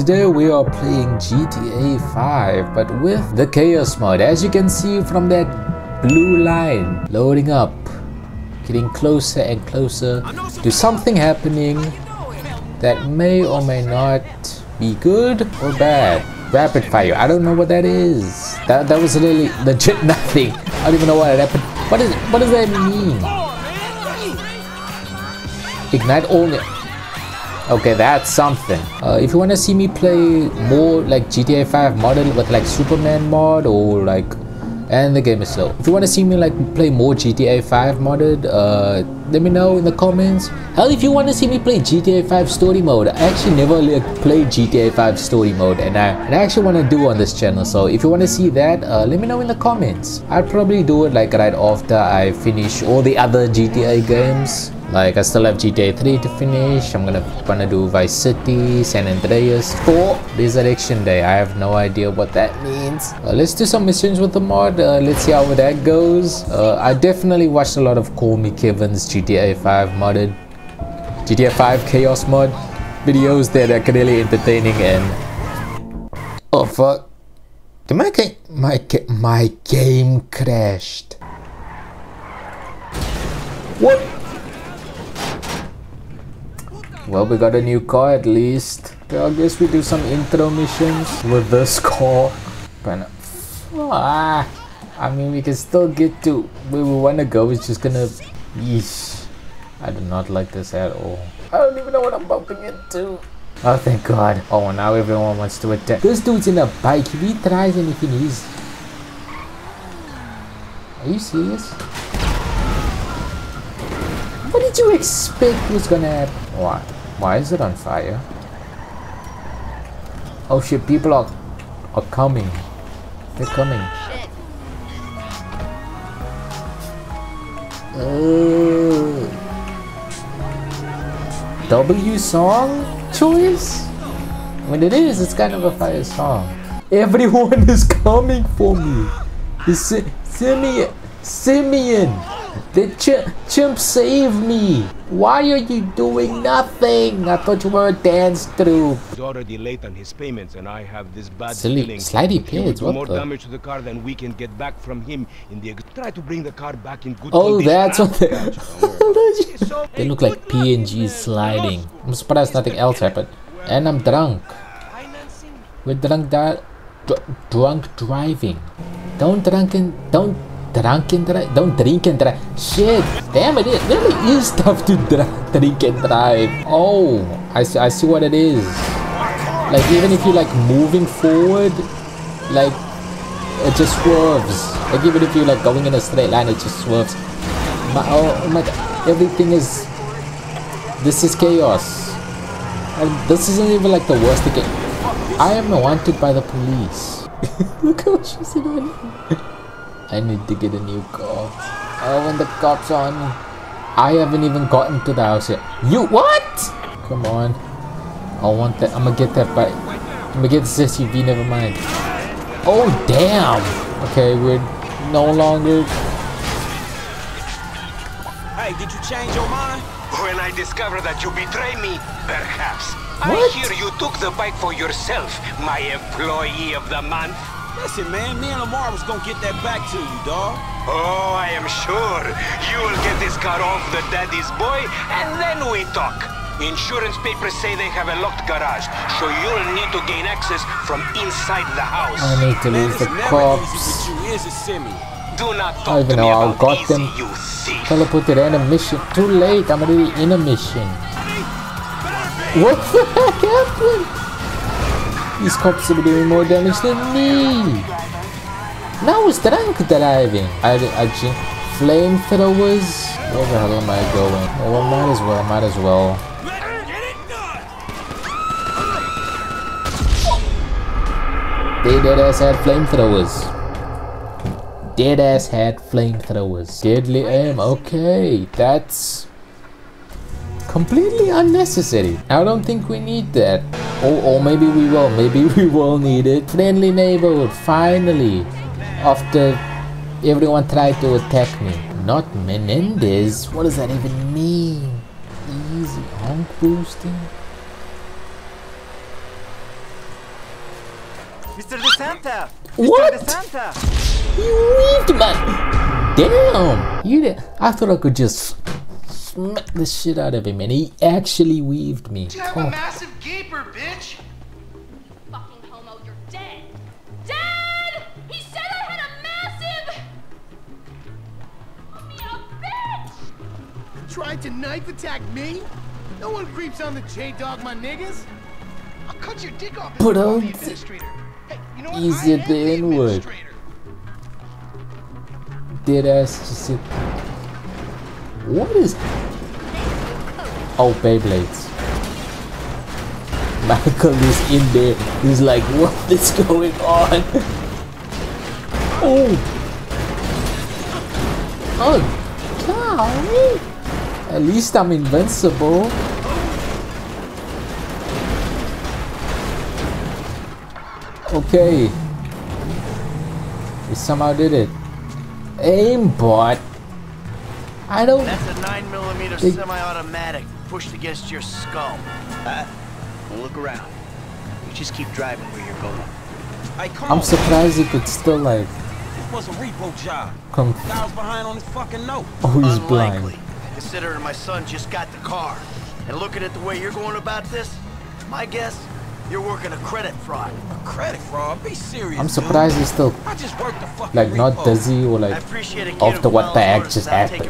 Today we are playing GTA 5 but with the chaos mode as you can see from that blue line loading up getting closer and closer to something happening that may or may not be good or bad. Rapid fire I don't know what that is. That that was really legit nothing. I don't even know what happened what is what does that mean? Ignite only Okay, that's something. Uh, if you want to see me play more like GTA 5 modded with like Superman mod or like and the game is slow. If you want to see me like play more GTA 5 modded, uh, let me know in the comments. Hell, if you want to see me play GTA 5 story mode, I actually never like, played GTA 5 story mode and I, and I actually want to do on this channel. So if you want to see that, uh, let me know in the comments. I'll probably do it like right after I finish all the other GTA games. Like I still have GTA 3 to finish. I'm gonna wanna do Vice City, San Andreas, 4 Resurrection Day. I have no idea what that means. Uh, let's do some missions with the mod. Uh, let's see how that goes. Uh, I definitely watched a lot of Call Me Kevin's GTA 5 modded, GTA 5 Chaos mod videos that are really entertaining and oh fuck. Did my game my my game crashed? What? Well, we got a new car at least. Okay, I guess we do some intro missions with this car. But, ah, I mean, we can still get to where we want to go. It's just gonna... Yeesh. I do not like this at all. I don't even know what I'm bumping into. Oh, thank God. Oh, now everyone wants to attack. This dude's in a bike. If he tries anything, he's... Are you serious? What did you expect was gonna happen? What? Why is it on fire? Oh shit, people are are coming. They're coming. Uh, w song choice? When it is, it's kind of a fire song. Everyone is coming for me. It's Simeon. Simeon. The ch chimp saved me. Why are you doing nothing? I thought you were a dance troupe. He's already late on his payments, and I have this bad Silly, feeling. slidey He will kids, do what more the? damage to the car than we can get back from him. In the try to bring the car back in good Oh, condition. that's what they. They look like PNGs sliding. I'm surprised nothing else happened. And I'm drunk. We're drunk that dr drunk driving. Don't drunk and don't drunk and drive. Don't drink and drive. Shit. Damn it! It really is tough to dr drink and drive. Oh, I see, I see what it is. Like even if you're like moving forward, like it just swerves. Like even if you're like going in a straight line, it just swerves. My, oh, oh my god, everything is. This is chaos. And this isn't even like the worst thing. I am wanted by the police. Look how she's in I need to get a new car. Oh, when the cops are on me. I haven't even gotten to the house yet. You what? Come on. I want that. I'm gonna get that bike. I'm gonna get this SUV. Never mind. Oh damn. Okay, we're no longer Hey, did you change your mind? When I discover that you betray me, perhaps. What? I hear you took the bike for yourself, my employee of the month. Listen, man, me and Lamar was gonna get that back to you, dog. Oh, I am sure you will get this car off the daddy's boy, and then we talk. Insurance papers say they have a locked garage, so you'll need to gain access from inside the house. I need to Man, lose the never easy cops. you, is it, Simi? Do not I even to me know I about got easy, them. you thief. Teleported in a mission. Too late. I'm already in a mission. What the heck happened? These cops are doing more damage than me. Now it's drunk driving. I, I just flamethrowers. Where the hell am I going? Oh, well, might as well. Might as well. Dead ass had flamethrowers. Dead ass had flamethrowers. Deadly aim. Okay, that's completely unnecessary. I don't think we need that. Or, or maybe we will. Maybe we will need it. Friendly neighborhood. Finally. After everyone tried to attack me. Not Menendez. What does that even mean? Easy. Honk boosting. Mr. DeSanta! What? Mr. DeSanta! You weaved, man. Damn. You did. I thought I could just smack the shit out of him, and he actually weaved me. You have Oh. a massive gaper, bitch! Fucking homo, you're dead. Dead! He said I had a massive. Call me a bitch. Tried to knife attack me? No one creeps on the J-Dog, my niggas. I'll cut your dick off if But you call um, me administrator. Hey, you know what? is I it am the the N-word? Dead ass just sit. What is? Oh, Beyblades. Michael is in there. He's like, what is going on? Oh. Oh, golly. At least I'm invincible. Okay. We somehow did it. Aimbot. I don't. That's a 9mm Big- semi-automatic pushed against your skull. Uh, well, look around. You just keep driving where you're going. Hey, come I'm surprised he could still like This was a repo job. come. Guy was behind on his fucking note. Oh, he's Unlikely, blind. considering my son just got the car. And looking at the way you're going about this, my guess, you're working a credit fraud. Credit fraud. Be serious. I'm dude. surprised he's still I just worked the fucking like not repo. dizzy or like a After what the heck just happened.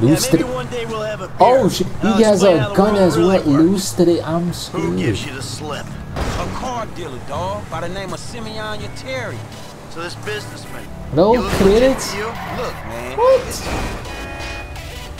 loose yeah, to maybe one day we'll have a. Oh shit! He has a gun as well. Loose to the. I'm Who gives screwed. you the slip? A car dealer, dog, by the name of Simeon Yeteri. So this businessman. No credits? legit to you? Look, man. What? It's,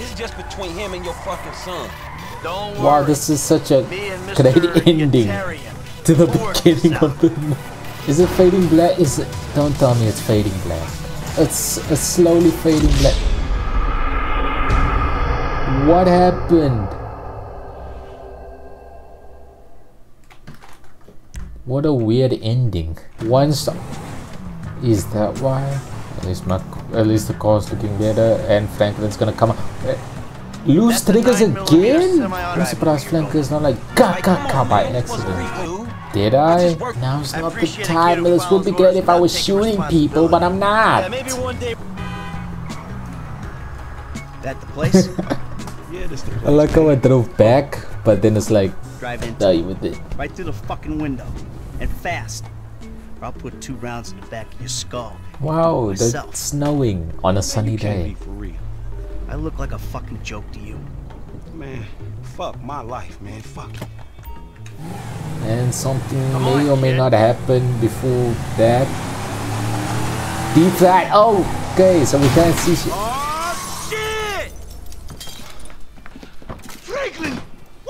it's just between him and your fucking son. Don't Wow, worry. this is such a Me and Mr. great ending to the We'll work this beginning out. of the. movie. Is it fading black? Is it? Don't tell me it's fading black. It's a slowly fading black. What happened? What a weird ending. Once is that why? At least my at least the car's looking better and Franklin's gonna come up. Loose triggers again? I'm surprised Franklin's not like ka ka ka by man. It was a accident. Did I Now's not the time. This would be great if I was shooting people, but I'm not. maybe one day. That the place? Yeah, this the I like how I drove back, but then it's like, die with it. right through the fucking window. And fast. Or I'll put two rounds in the back of your skull. Wow, it's snowing on a sunny You can't be day. For real. I look like a fucking joke to you. Man, fuck my life, man. Fuck it. And something Come may or may kid. not happen before that. Deep flat. Oh, okay, so we can't see shit. Oh, shit! Franklin!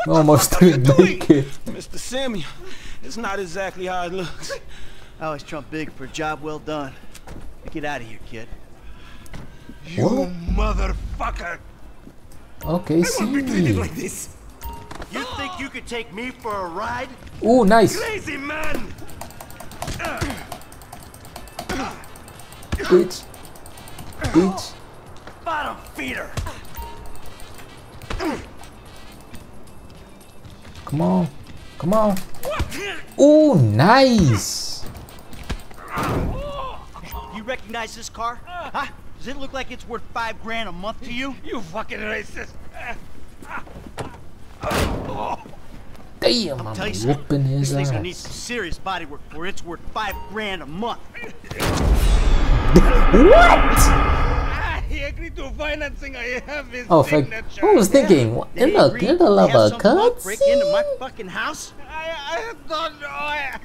Almost are you didn't doing? make it. Mr. Simeon, it's not exactly how it looks. I always trump big for a job well done. Get out of here, kid. You What? motherfucker! Okay, see. this. You think you could take me for a ride? Ooh, nice. Crazy man! Bitch. Bitch. Bottom feeder. Come on. Come on. Ooh, nice. You recognize this car? Huh? Does it look like it's worth five grand a month to you? You fucking racist! Damn, I'm Tell you whooping his This thing's gonna need some serious body work for it's worth five grand a month. What? Ah, he agreed to financing. I have his Oh, fuck. signature. I was thinking, Did in the agree middle to of have a some break into my fucking house? I, I don't know. I,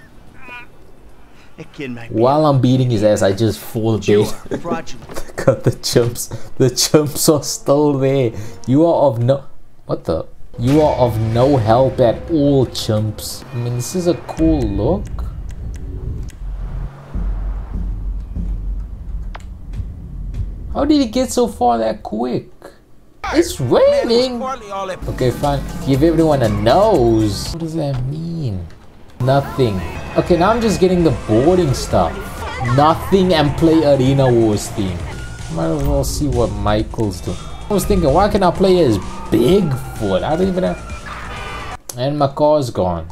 That kid might While I'm beating his ass, I just full You're fraudulent. Got the chumps. The chumps are still there. You are of no. What the? You are of no help at all, chumps. I mean, this is a cool look. How did it get so far that quick? It's raining. Okay, fine. Give everyone a nose. What does that mean? Nothing. Okay, now I'm just getting the boarding stuff. Nothing and play Arena Wars theme. Might as well see what Michael's doing. I was thinking, why can I play as Bigfoot? I don't even have... And my car's gone.